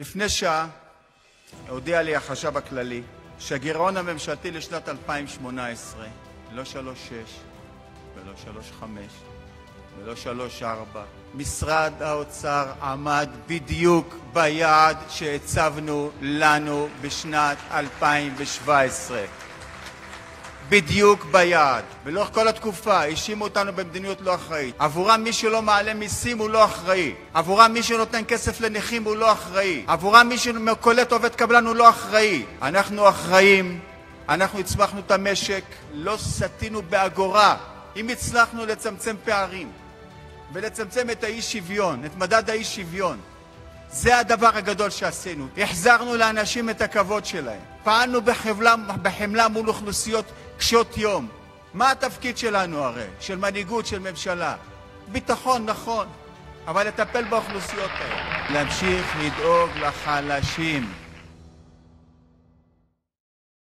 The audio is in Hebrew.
לפני שעה הודיע לי החשב הכללי שהגירעון הממשלתי לשנת 2018, לא 3.6 ולא 3.5 ולא 3.4, משרד האוצר עמד בדיוק ביעד שהצבנו לנו בשנת 2017. בדיוק ביעד. ולאורך כל התקופה האשימו אותנו במדיניות לא אחראית. עבורם מי שלא מעלה מיסים הוא לא אחראי. עבורם מי שנותן כסף לנכים הוא לא אחראי. עבורם מי שקולט עובד קבלן הוא לא אחראי. אנחנו אחראים, אנחנו הצמחנו את המשק, לא סטינו באגורה. אם הצלחנו לצמצם פערים ולצמצם את האי-שוויון, את מדד האי-שוויון, זה הדבר הגדול שעשינו. החזרנו לאנשים את הכבוד שלהם. פעלנו בחמלה, מול אוכלוסיות קשות יום. מה התפקיד שלנו הרי? של מנהיגות, של ממשלה? ביטחון, נכון, אבל לטפל באוכלוסיות האלה. להמשיך לדאוג לחלשים.